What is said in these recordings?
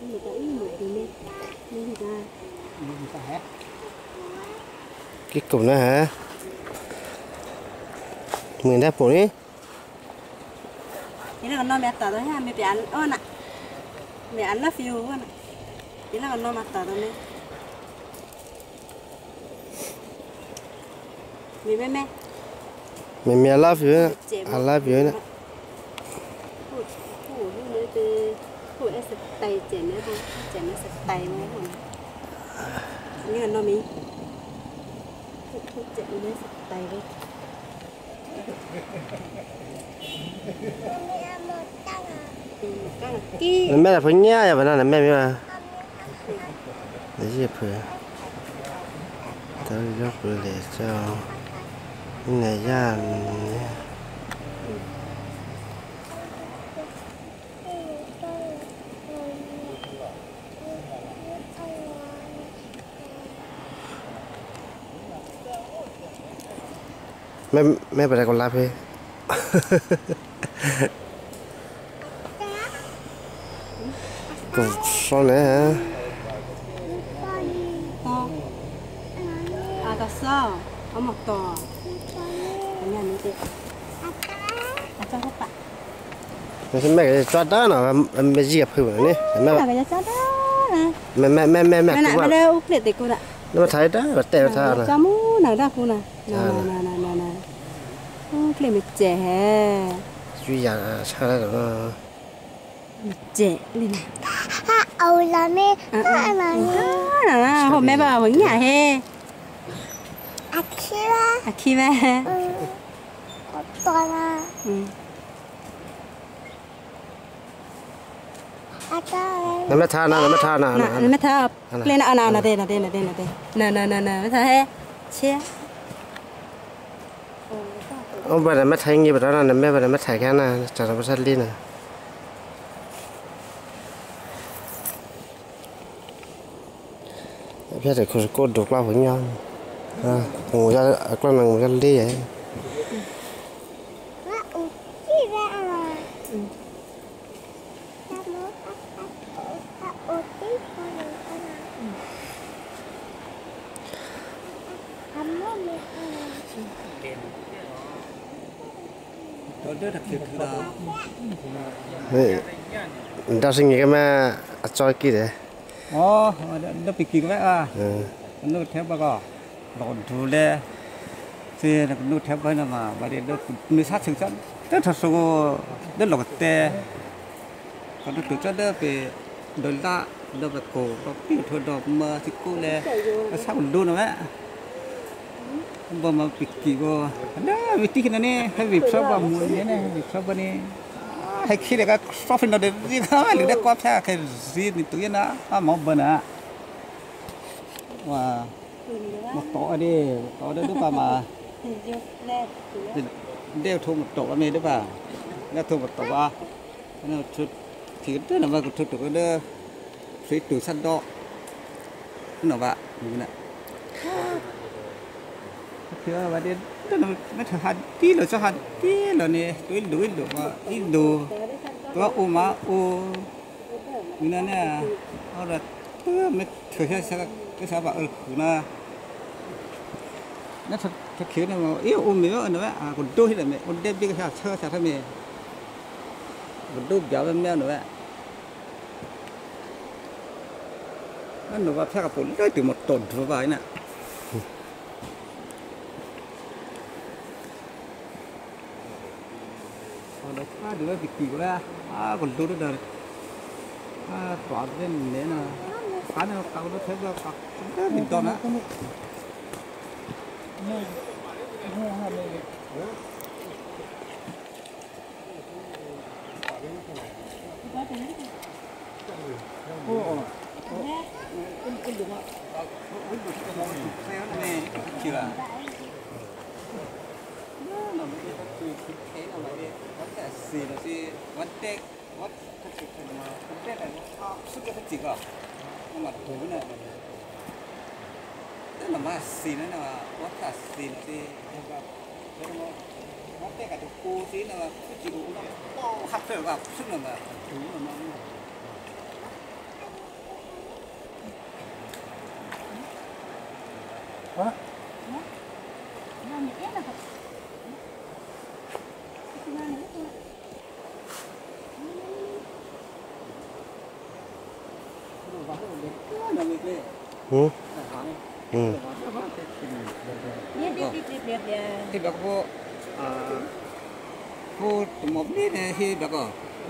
nó một cái nó nó là. Ini thì ra. mình phải hết cái cục nữa hả mình đã bổ đi Ini kan nomor tadi ha, mi pian oh nak. Mi an la fiu kan. Ini kan nomor tadi ni. Mi me me. mình mình love you I love you nè Hụt, hụt nữa từ hụt không? Không? Đấy. Mẹ là phải nhá à? ya mẹ mà để gì phải tao để cho này, ra mẹ à cho mẹ cái cho đó nào mẹ gì phải vậy nè mẹ là cái cho đó nè mẹ mẹ mẹ mẹ mẹ mẹ cũng lại mà bảo đâu để để cô nè nó thấy đó và tèo sao nè cho mu nào ra cô nè nè nè nè nè nè ô cái này trẻ duy giờ sao đó nó trẻ lên này âu là mẹ à à à mà à là hôm mẹ bảo với nhà he à khi ba à khi về ừ có to là ừ à to nó mới tha nó nó mới tha nó nè mẹ thà lên nào nào nè đây nè đây nè đây nè đây nè nè nè nè mẹ thà he chia ông bà đã mất thấy như vậy đó là mẹ bà đã mất thấy cái này chả nó sát đi này bây giờ cô cô đục lao với nhau. À ngủ ra à, con là ngủ ra đi vậy nó ừ khi ra là ừ nó muốn à à à tí con này con này à muốn mẹ đau sinh cái mà cho kia đấy ó nó bị kỳ cái à. Ừ. nó theo bà gò lộn thù xe là nó theo bà mà bà đi nó nó sát sự chân rất thật sự rất là tệ còn nó tự cho nó về đời lạ nó về cổ nó bị thôi đó mà thì cô nó sao còn đun nữa bà mà bị kỳ vô đó bị tí cái này hay bị sao bà muốn thế này bị sao bà này hay khi này cái shopping nó đến gì đó lửa đấy qua theo cái gì thì tự nhiên đó à mong bận à và một tổ đi tổ đó đúng bà mà đeo thùng một tổ này đúng bà đeo thùng một tổ ba nó chút thì cái là mà chút được cái đó phía từ sân đó nó bà như thế này thì bà đi đó là nó thật hạt tí là cho hạt tí là nè đuổi đuổi đuổi mà ít đồ. Tôi ô má, ô. Như này à? nè họ là tôi mới thử xem sao, cái sao bảo ừ na. Nó thật thật kiểu này mà yếu ôm mẹ nó vậy à còn đôi là mẹ còn đem đi cái sao sao sao thế mẹ? Còn đôi béo lên mẹ nữa nó nó vào phép cái bốn đôi từ một tuần rồi vậy nè. Còn đó à đứa bị kỳ quá à còn đôi đó à tỏa lên nè nè cá nó cao nó thấy là cao cái bình to nữa chưa là nó mới đi bắt chui thế là mà đi cái là bắt cái gì mà bắt tết là nó sức cái gì cả nhưng mà thú này tức là mà xì nó là bắt cái xì là gì thế mà bắt tết cái cô xí là cái gì cũng nó hạt phải vào sức là mà thú là nó ừ. Ừ. Thì bác vô à vô một nít này thì bác có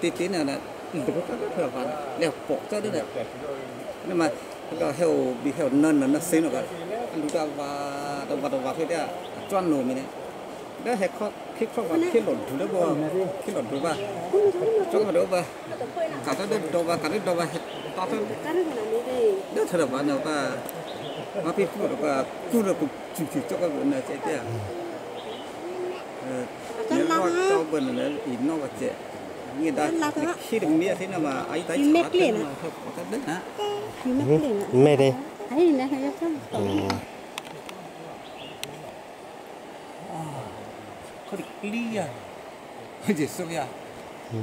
tí tí này là được có rất là vàng đeo bộ cho đấy này nhưng mà cái heo bị heo nân là nó xí nó cả lúc ta và đầu vào đầu vào cái đấy choan nổ mình đấy. Đó hệ khó khi khó vào khi lộn thủ đó vô khi lộn thủ vào. Cho vào đó vào cả cái đó vào cả cái đầu vào to thôi cái đó là như thế đó thật là bạn nào và mà khi phụ được và phụ được cũng chỉ chỉ cho các bạn này sẽ thế à nếu lo cho bên này ít nó và trẻ người ta khi được mía thế nào mà ấy tới chả thế nào không có cái đất hả như mấy cái này mẹ đi ấy nè hay không ừ